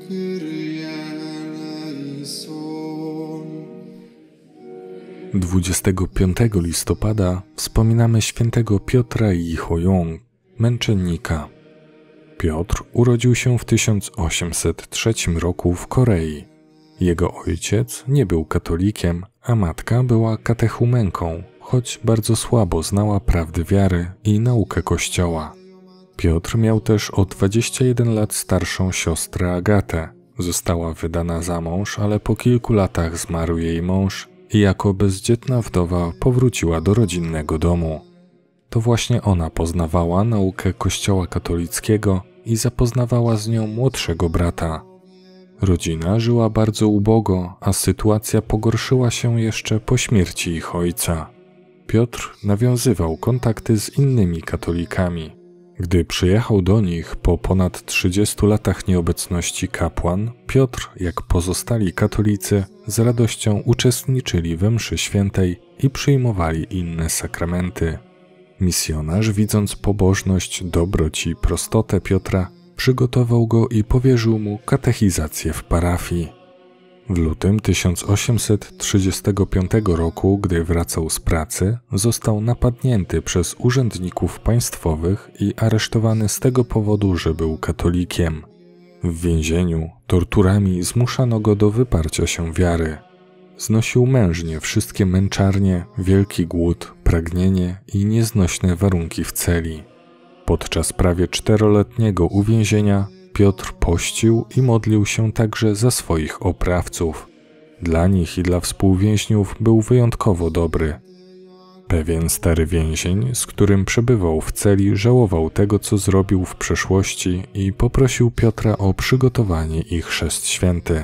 Kyrie eleison. 25 listopada wspominamy świętego Piotra i Hojong, męczennika. Piotr urodził się w 1803 roku w Korei. Jego ojciec nie był katolikiem, a matka była katechumenką, choć bardzo słabo znała prawdy wiary i naukę Kościoła. Piotr miał też o 21 lat starszą siostrę Agatę. Została wydana za mąż, ale po kilku latach zmarł jej mąż i jako bezdzietna wdowa powróciła do rodzinnego domu. To właśnie ona poznawała naukę Kościoła katolickiego i zapoznawała z nią młodszego brata. Rodzina żyła bardzo ubogo, a sytuacja pogorszyła się jeszcze po śmierci ich ojca. Piotr nawiązywał kontakty z innymi katolikami. Gdy przyjechał do nich po ponad 30 latach nieobecności kapłan, Piotr, jak pozostali katolicy, z radością uczestniczyli we mszy świętej i przyjmowali inne sakramenty. Misjonarz, widząc pobożność, dobroć i prostotę Piotra, przygotował go i powierzył mu katechizację w parafii. W lutym 1835 roku, gdy wracał z pracy, został napadnięty przez urzędników państwowych i aresztowany z tego powodu, że był katolikiem. W więzieniu torturami zmuszano go do wyparcia się wiary. Znosił mężnie wszystkie męczarnie, wielki głód, pragnienie i nieznośne warunki w celi. Podczas prawie czteroletniego uwięzienia Piotr pościł i modlił się także za swoich oprawców. Dla nich i dla współwięźniów był wyjątkowo dobry. Pewien stary więzień, z którym przebywał w celi, żałował tego, co zrobił w przeszłości i poprosił Piotra o przygotowanie ich chrzest święty.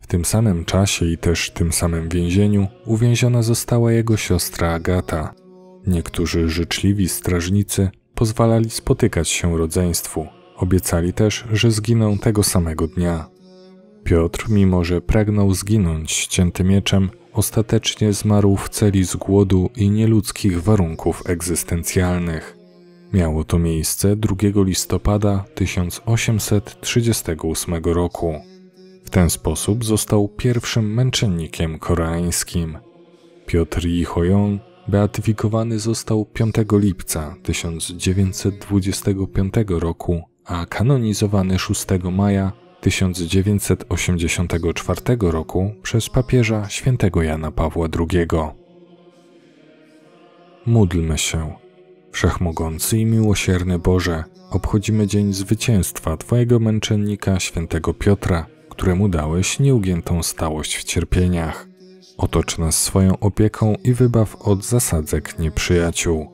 W tym samym czasie i też tym samym więzieniu uwięziona została jego siostra Agata. Niektórzy życzliwi strażnicy pozwalali spotykać się rodzeństwu. Obiecali też, że zginą tego samego dnia. Piotr, mimo że pragnął zginąć ścięty mieczem, ostatecznie zmarł w celi z głodu i nieludzkich warunków egzystencjalnych. Miało to miejsce 2 listopada 1838 roku. W ten sposób został pierwszym męczennikiem koreańskim. Piotr Yihoyon beatyfikowany został 5 lipca 1925 roku, a kanonizowany 6 maja 1984 roku przez papieża świętego Jana Pawła II. Módlmy się. Wszechmogący i miłosierny Boże, obchodzimy dzień zwycięstwa Twojego męczennika świętego Piotra, któremu dałeś nieugiętą stałość w cierpieniach. Otocz nas swoją opieką i wybaw od zasadzek nieprzyjaciół.